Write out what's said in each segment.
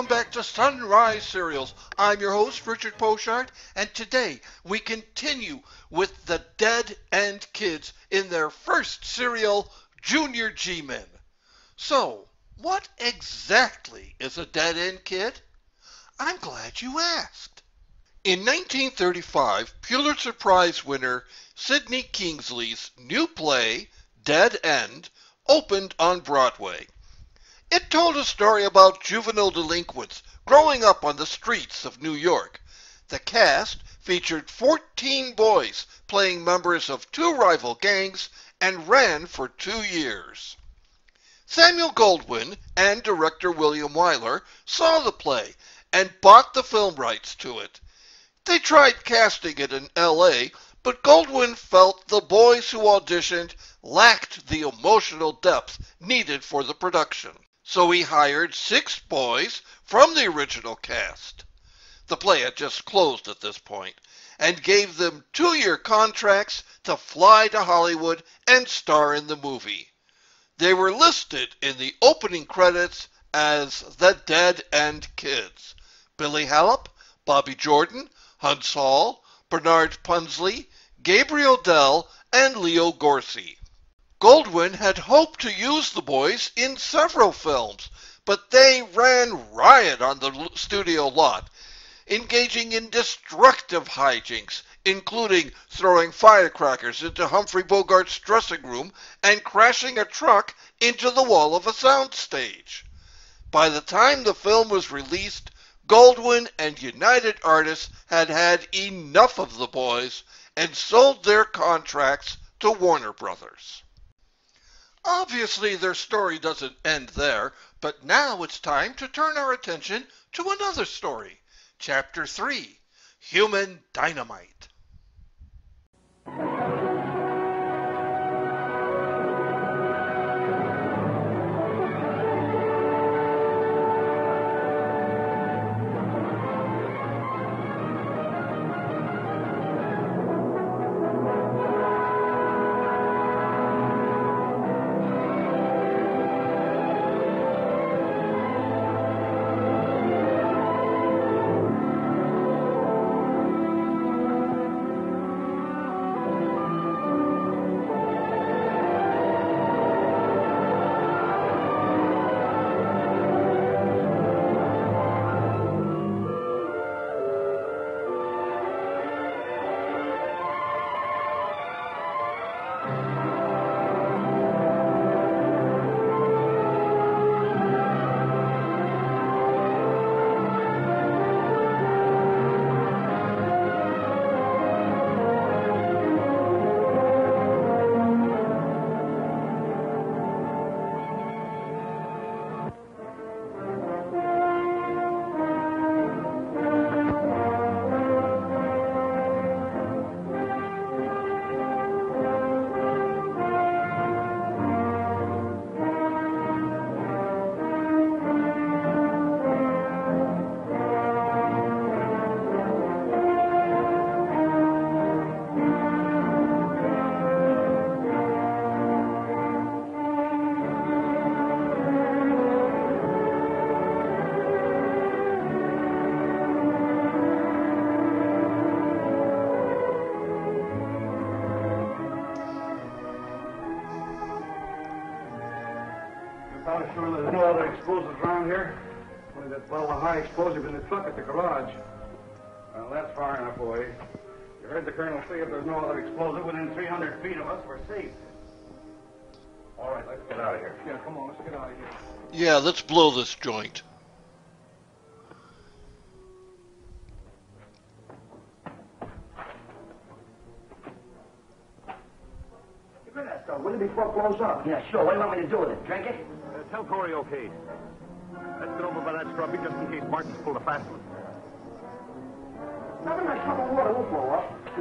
welcome back to Sunrise Serials. I'm your host, Richard Poshart, and today we continue with the Dead End Kids in their first serial, Junior G-Men. So, what exactly is a dead end kid? I'm glad you asked. In 1935, Pulitzer Prize winner Sidney Kingsley's new play, Dead End, opened on Broadway. It told a story about juvenile delinquents growing up on the streets of New York. The cast featured 14 boys playing members of two rival gangs and ran for two years. Samuel Goldwyn and director William Wyler saw the play and bought the film rights to it. They tried casting it in L.A., but Goldwyn felt the boys who auditioned lacked the emotional depth needed for the production so he hired six boys from the original cast. The play had just closed at this point, and gave them two-year contracts to fly to Hollywood and star in the movie. They were listed in the opening credits as the Dead End Kids. Billy Halop, Bobby Jordan, Huntz Hall, Bernard Punsly, Gabriel Dell, and Leo Gorcey. Goldwyn had hoped to use the boys in several films, but they ran riot on the studio lot, engaging in destructive hijinks, including throwing firecrackers into Humphrey Bogart's dressing room and crashing a truck into the wall of a soundstage. By the time the film was released, Goldwyn and United Artists had had enough of the boys and sold their contracts to Warner Brothers. Obviously, their story doesn't end there, but now it's time to turn our attention to another story. Chapter 3 Human Dynamite. Explosive in the truck at the garage. Well, that's far enough away. You heard the colonel say if there's no other explosive within 300 feet of us, we're safe. All right, let's get out of here. Yeah, come on, let's get out of here. Yeah, let's blow this joint. You better that stuff, will it, before it blows up? Yeah, sure. What do you want me to do with it? Drink it? Tell Corey okay. Let's get over by that scrubby just in case Martin's pulled a fast one. Nothing like trouble water will blow up.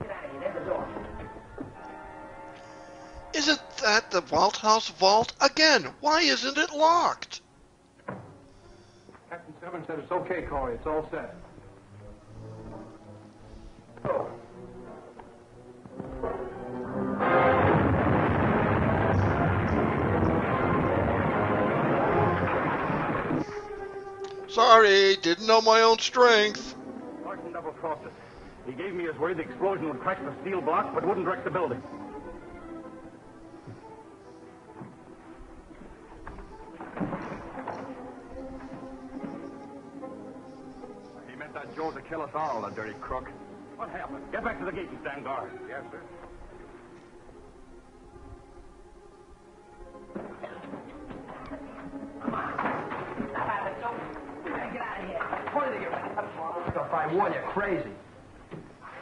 Get out of here. There's the door. Isn't that the Vault House vault? Again, why isn't it locked? Captain Seven said it's okay, Corey. It's all set. Sorry, didn't know my own strength. Martin double crossed us. He gave me his word the explosion would crack the steel block, but wouldn't wreck the building. He meant that Joe to kill us all, the dirty crook. What happened? Get back to the gate and stand guard. Yes, sir. Crazy.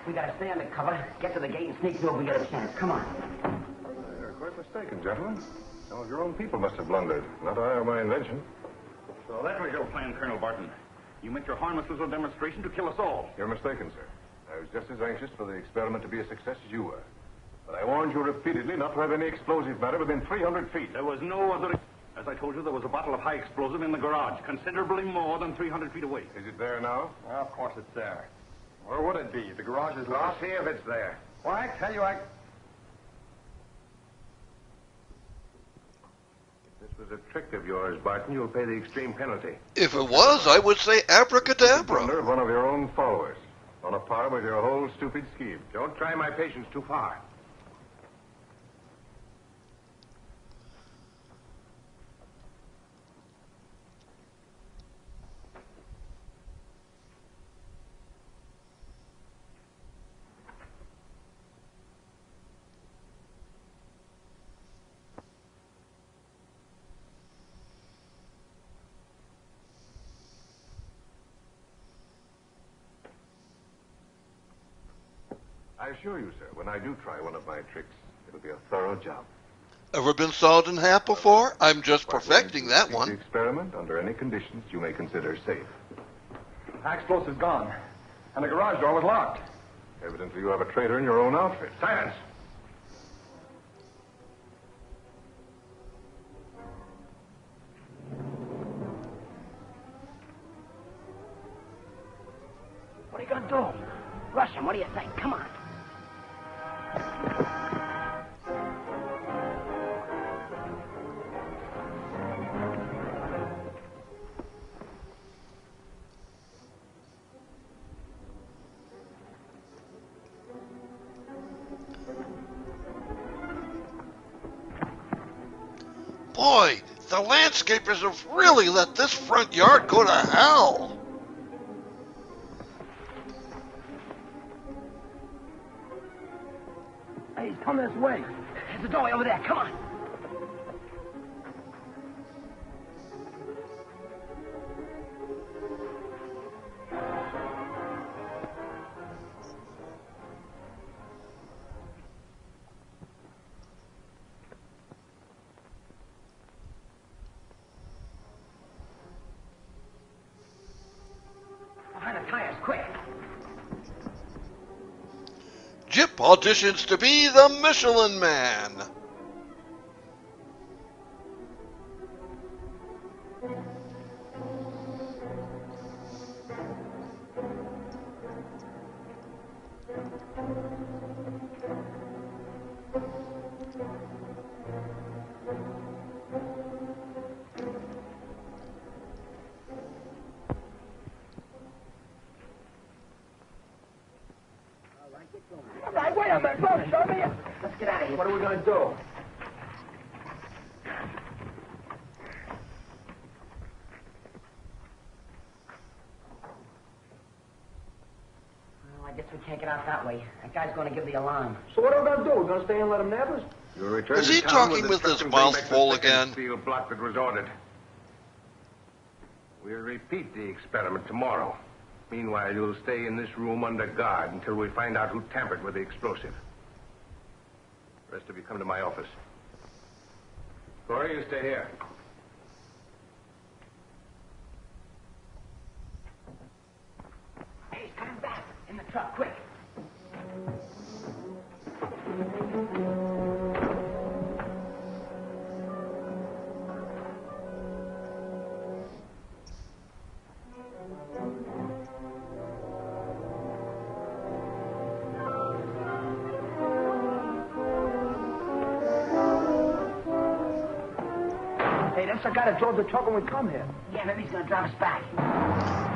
We gotta stay under cover, get to the gate, and sneak through if we get a chance. Come on. You're quite mistaken, gentlemen. Some of your own people must have blundered. Not I or my invention. So that was your plan, Colonel Barton. You meant your harmless little demonstration to kill us all. You're mistaken, sir. I was just as anxious for the experiment to be a success as you were. But I warned you repeatedly not to have any explosive matter within 300 feet. There was no other. As I told you, there was a bottle of high explosive in the garage, considerably more than 300 feet away. Is it there now? Well, of course it's there. Where would it be? The garage is locked. see if it's there. Why, I tell you, I. If this was a trick of yours, Barton, you'll pay the extreme penalty. If it was, I would say The abracadabra. blunder of one of your own followers. On a par with your whole stupid scheme. Don't try my patience too far. I assure you, sir, when I do try one of my tricks, it'll be a thorough job. Ever been sawed in half before? I'm just Quite perfecting that repeat The one. experiment under any conditions you may consider safe. High explosive's gone. And the garage door was locked. Evidently, you have a traitor in your own outfit. Silence! What are you gonna do? Rush him. What do you think? Come on. Landscapers have really let this front yard go to hell. Hey, he's coming this way. Auditions to be the Michelin Man. What are we gonna do? Well, I guess we can't get out that way. That guy's gonna give the alarm. So what are we gonna do? We're gonna stay and let him nab us? You'll return Is he talking the with his truck mouth bring back the full again? Steel block that was ordered. We'll repeat the experiment tomorrow. Meanwhile, you'll stay in this room under guard until we find out who tampered with the explosive. Rest of you come to my office. Corey, you stay here. Hey, he's coming back. In the truck, quick. That drove the truck when we come here. Yeah, maybe he's gonna drive us back.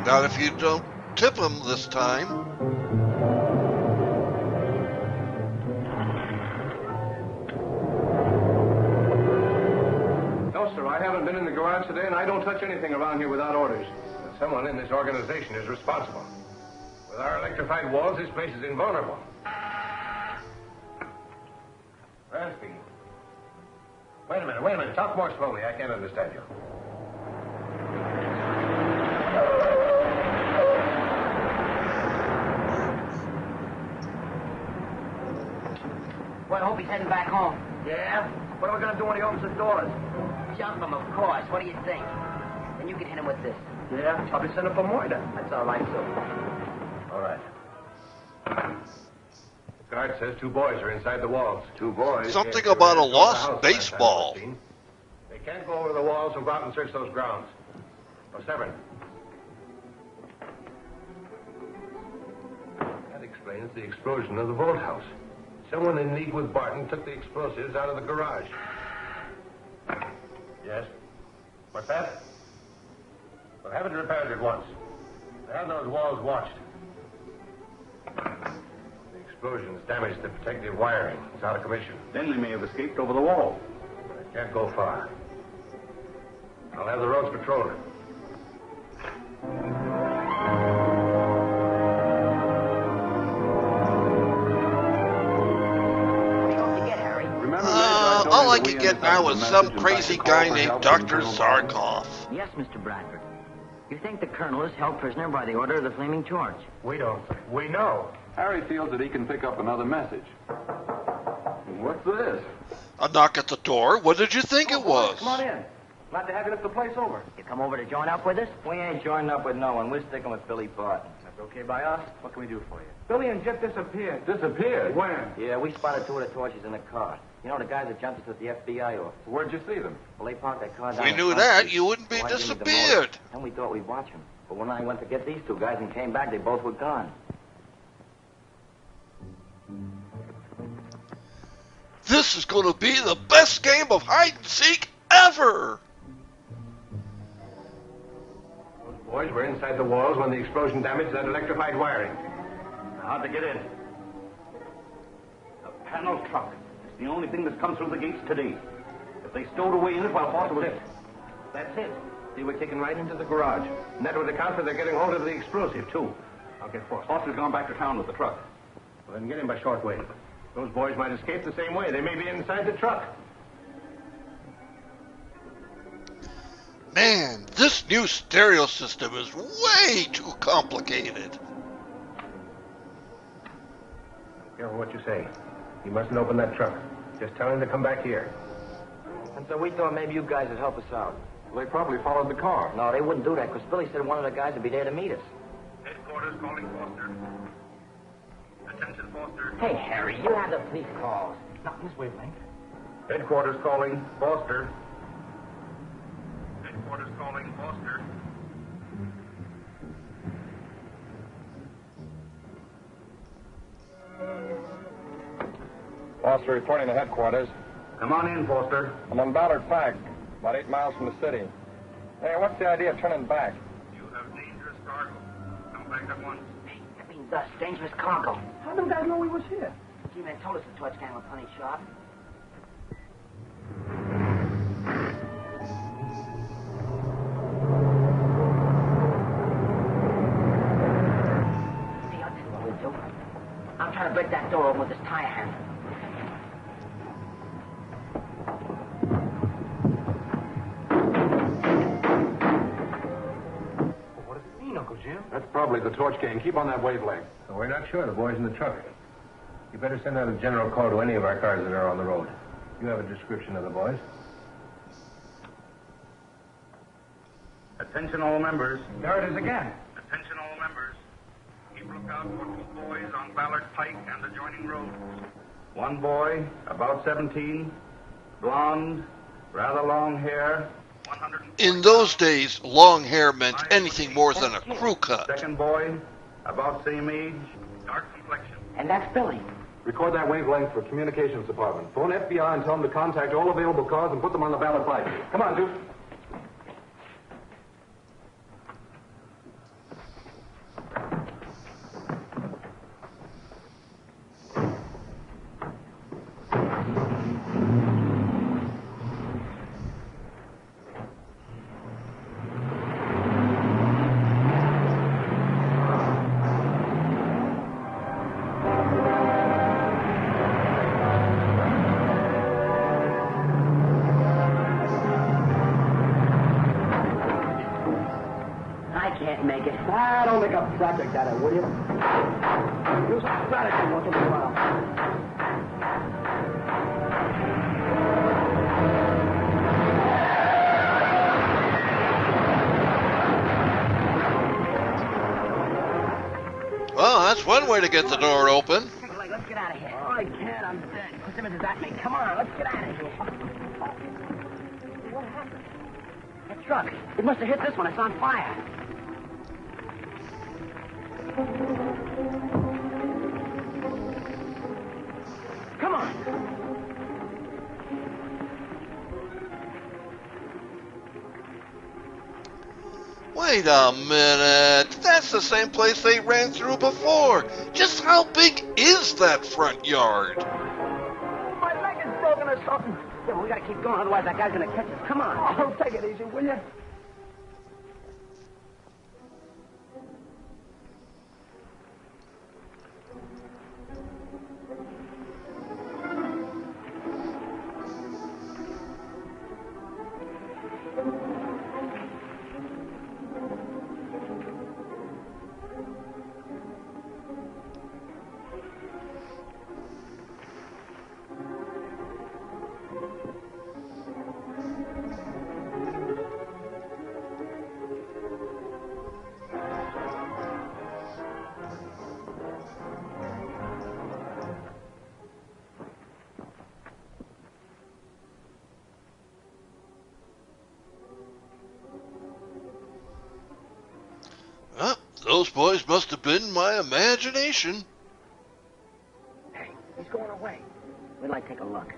Not if you don't tip him this time. No, sir, I haven't been in the garage today, and I don't touch anything around here without orders. But someone in this organization is responsible. With our electrified walls, this place is invulnerable. Ransby. Wait a minute, wait a minute. Talk more slowly. I can't understand you. Well, I hope he's heading back home. Yeah? What are we gonna do when he opens the doors? Jump him, of course. What do you think? Then you can hit him with this. Yeah? I'll be sending for more. That's all right, too. All right. The guard says two boys are inside the walls. Two boys? Something about a they're the lost baseball. time I've seen. They can't go over the walls so go out and search those grounds. Or Severn. That explains the explosion of the vault house. Someone in league with Barton took the explosives out of the garage. Yes? What's that? Well, have it repaired at once. Have those walls watched. The explosion's damaged the protective wiring. It's out of commission. Then they may have escaped over the wall. But it can't go far. I'll have the roads patrolled. What do you hope to get, Harry? Uh, all I could get now was some crazy guy named Dr. Zarkov. Yes, Mr. Bradford. You think the colonel is held prisoner by the order of the Flaming Torch? We don't. We know. Harry feels that he can pick up another message. What's this? A knock at the door. What did you think oh, it was? Come on in. Glad to have you look the place over. You come over to join up with us? We ain't joining up with no one. We're sticking with Billy Barton. That's okay by us. What can we do for you? Billy and Jeff disappeared. Disappeared? When? Yeah, we spotted two of the torches in the car. You know the guys that jumped us at the FBI office? Where'd you see them? Well, they parked that car down we in knew Front that, Street. you wouldn't be So I gave 'em the disappeared. motor. Then we thought we'd watch them. But when I went to get these two guys and came back, they both were gone. This is going to be the best game of hide and seek ever. Those boys were inside the walls when the explosion damaged that electrified wiring. How'd they get in? A panel truck. It's the only thing that's come through the gates today. If they stowed away in it while Foster was it. That's it. They were taken right into the garage. And that would account for their getting hold of the explosive, too. I'll get Foster. Foster's gone back to town with the truck. Well, then get him by shortwave. Those boys might escape the same way. They may be inside the truck. Man, this new stereo system is way too complicated. Careful what you say. You mustn't open that truck. Just tell him to come back here. And so we thought maybe you guys would help us out. They probably followed the car. No, they wouldn't do that because Billy said one of the guys would be there to meet us. Headquarters calling Foster. Hey, Harry, you have the police calls. Not this wavelength. Headquarters calling. Foster. Headquarters calling Foster. Foster reporting to headquarters. Come on in, Foster. I'm on Ballard Pike, about eight miles from the city. Hey, what's the idea of turning back? You have dangerous cargo. Come back at once. Us, dangerous cargo. How them guys know we was here? The G-Man told us the torch gang were plenty sharp. See, I'll tell you what we'll do. I'm trying to break that door open with this tire handle. That's the torch gang. Keep on that wavelength. So we're not sure the boys in the truck. You better send out a general call to any of our cars that are on the road. You have a description of the boys. Attention all members. There it is again. Attention all members. Keep lookout for two boys on Ballard Pike and adjoining roads. One boy, about 17, blonde, rather long hair. 140 In those days, long hair meant anything more than a crew cut. Second boy, about same age, dark complexion. And that's Billy. Record that wavelength for communications department. Phone FBI and tell them to contact all available cars and put them on the Ballard Pike. Come on, Duke. Project of it, will you? Use strategy once in a while. Well, that's one way to get the door open. Leg, let's get out of here. Oh, I can't, I'm dead. Put Simmons is at me. Come on, let's get out of here. What happened? That truck. It must have hit this one. It's on fire. Come on. Wait a minute. That's the same place they ran through before. Just how big is that front yard? My leg is broken or something. Yeah, well, we gotta keep going, otherwise that guy's gonna catch us. Come on. Oh, take it easy, will you? Those boys must have been my imagination. Hey, he's going away. We'd like to take a look.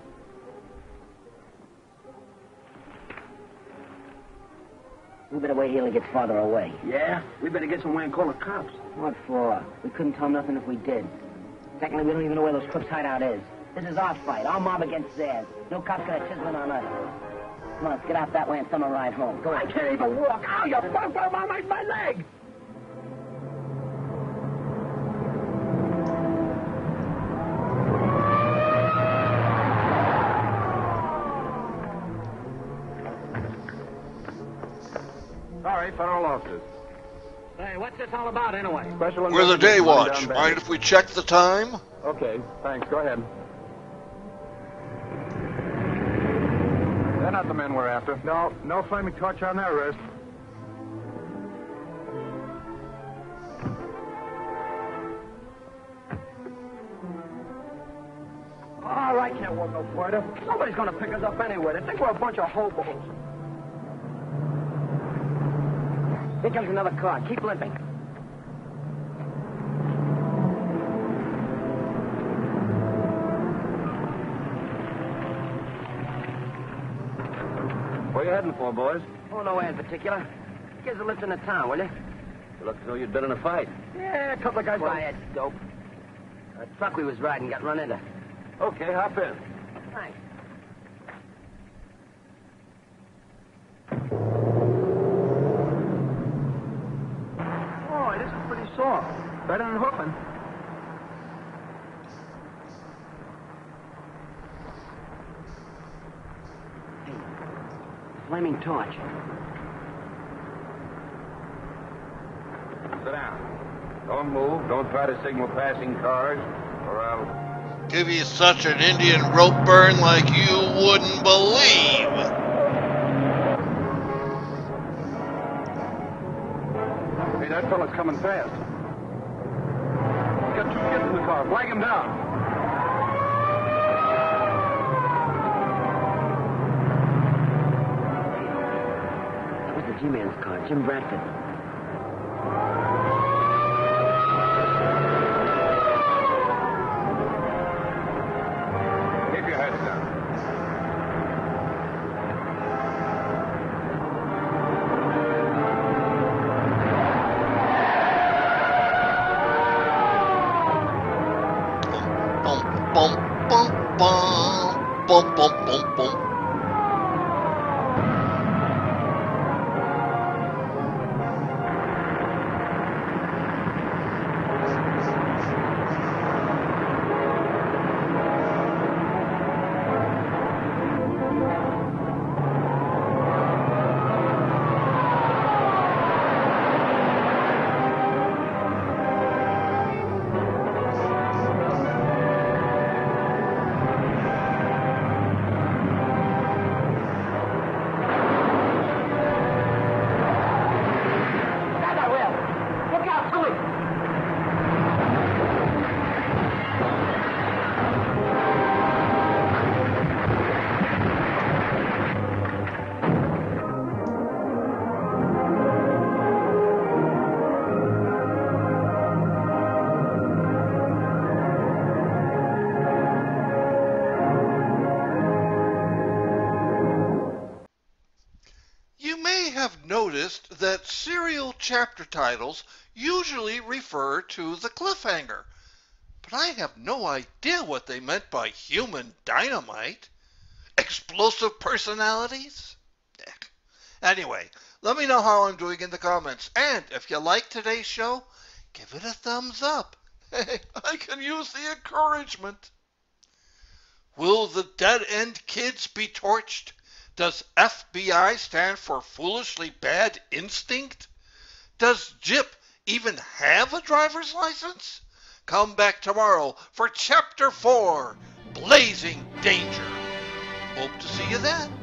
We better wait here till he gets farther away. Yeah? We better get somewhere and call the cops. What for? We couldn't tell nothing if we did. Secondly, we don't even know where those crooks' hideout is. This is our fight, our mob against theirs. No cop's gonna chisel in on us. Come on, let's get out that way and thumb a ride home. Go I can't even walk. Ow, you fucked up my, my, my leg! Sorry, federal office. Hey, what's this all about anyway? Special We're the day watch. Mind if we check the time? Okay, thanks. Go ahead. They're not the men we're after. No, no flaming torch on their wrist. All right, can't walk no further. Somebody's gonna pick us up anyway. They think we're a bunch of hobos. Here comes another car. Keep limping. Where you heading for, boys? Oh, nowhere in particular. Give us a lift in the town, will you? You look as though you'd been in a fight. Yeah, a couple of guys. Quiet, dope. A truck we was riding got run into. Okay, hop in. Thanks. Boy, this is pretty soft. Better than hoofing. Flaming torch. Sit down. Don't move. Don't try to signal passing cars, or I'll. Give you such an Indian rope burn like you wouldn't believe. Hey, that fella's coming fast. Got two kids in the car. Flag him down. G-Man's car, Jim Bradford. Noticed that serial chapter titles usually refer to the cliffhanger, but I have no idea what they meant by human dynamite. Explosive personalities? Anyway, let me know how I'm doing in the comments. And if you like today's show, give it a thumbs up. Hey, I can use the encouragement. Will the dead end kids be torched? Does FBI stand for foolishly bad instinct? Does Gyp even have a driver's license? Come back tomorrow for Chapter 4 Blazing Danger. Hope to see you then.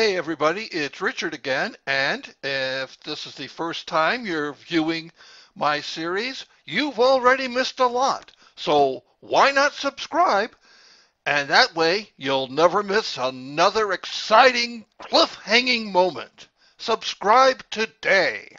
Hey everybody, it's Richard again, and if this is the first time you're viewing my series, you've already missed a lot. So why not subscribe? And that way you'll never miss another exciting cliffhanging moment. Subscribe today.